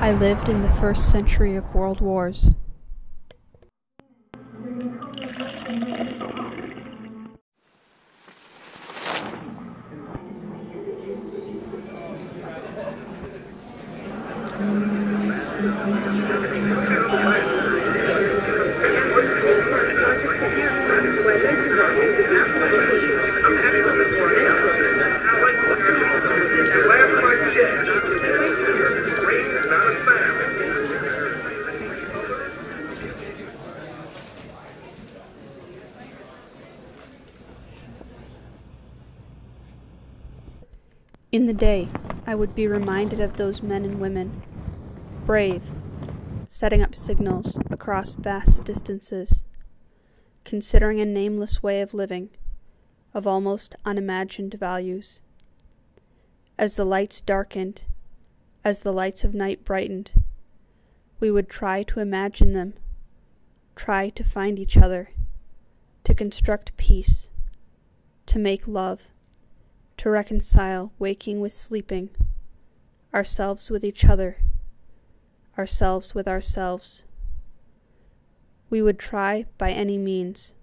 I lived in the first century of world wars. In the day, I would be reminded of those men and women, brave, setting up signals across vast distances, considering a nameless way of living, of almost unimagined values. As the lights darkened, as the lights of night brightened, we would try to imagine them, try to find each other, to construct peace, to make love to reconcile waking with sleeping, ourselves with each other, ourselves with ourselves. We would try by any means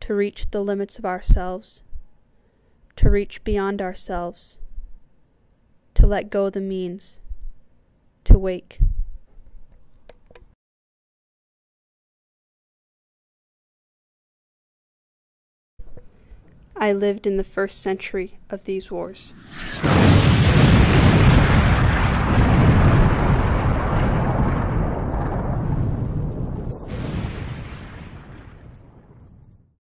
to reach the limits of ourselves, to reach beyond ourselves, to let go the means, to wake. I lived in the first century of these wars.